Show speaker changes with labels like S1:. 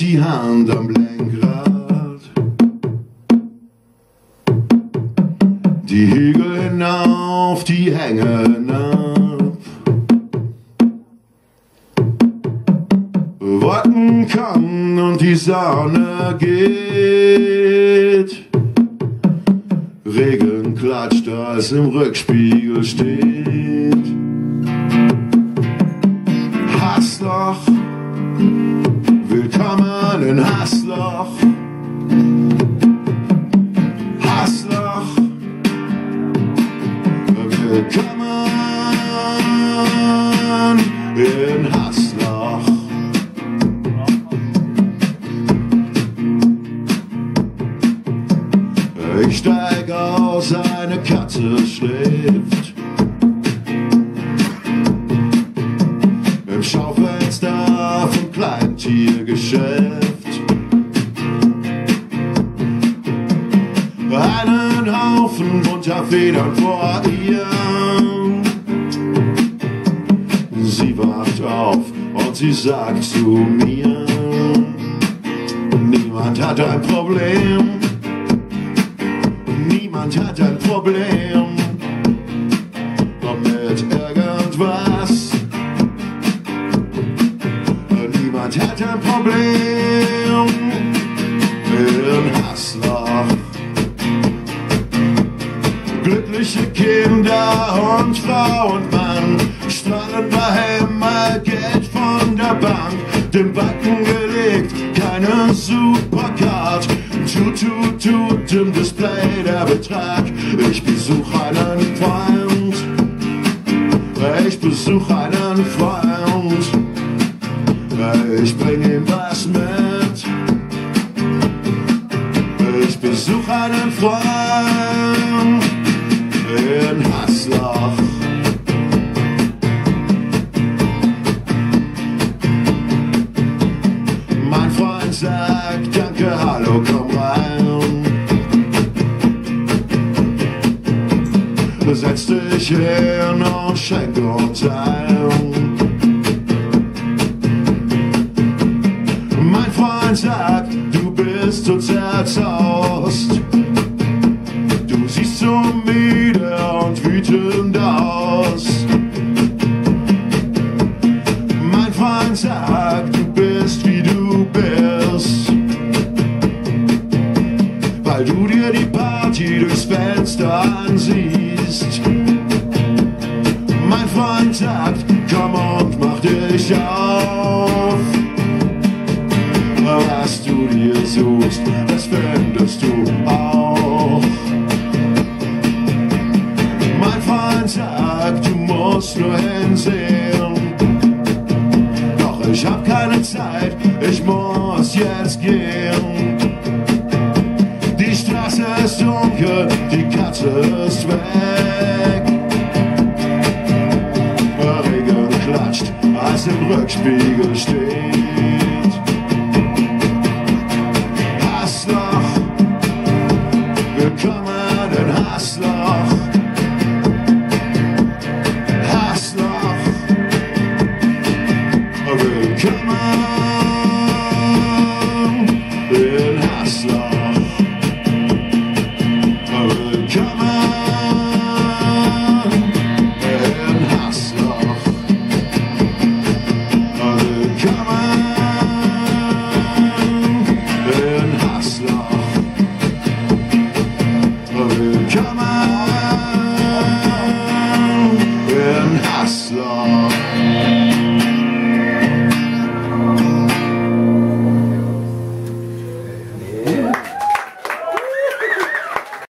S1: Hand am Lenkrad. Die Hügel hinauf, die hängen ab. Wolken kommen und die Sonne geht. Regen klatscht, als im Rückspiegel steht. Hassloch. Hassloch, willkommen in Hassloch. Ich steig aus, eine Katze schläft. Im Schaufenster vom Kleintiergeschäft. Haufen bunter Federn vor ihr. Sie wacht auf und sie sagt zu mir, niemand hat ein Problem. Niemand hat ein Problem mit irgendwas. Niemand hat ein Problem Kinder und Frau und Mann strahlen daheim mal Geld von der Bank, den Backen gelegt, keine Supercard. Tut, tut, tut im Display der Betrag. Ich besuche einen Freund. Ich besuche einen Freund. Ich bring ihm was mit. Ich besuche einen Freund Sagt Danke, hallo, komm rein. Setz dich hin und schenk uns ein. Mein Freund sagt, du bist so zerzaust. Weil du dir die Party durchs Fenster ansiehst. Mein Freund sagt, komm und mach dich auf. Was du dir suchst, das findest du auch. Mein Freund sagt, du musst nur hinsehen. Doch ich hab keine Zeit, ich muss jetzt gehen. Die Straße ist dunkel, die Katze ist weg. Regen klatscht, als im Rückspiegel steht. Hassloch, willkommen in Hassloch. Hassloch, willkommen in Hassloch. In Hassloch. Willkommen